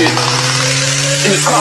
it. In.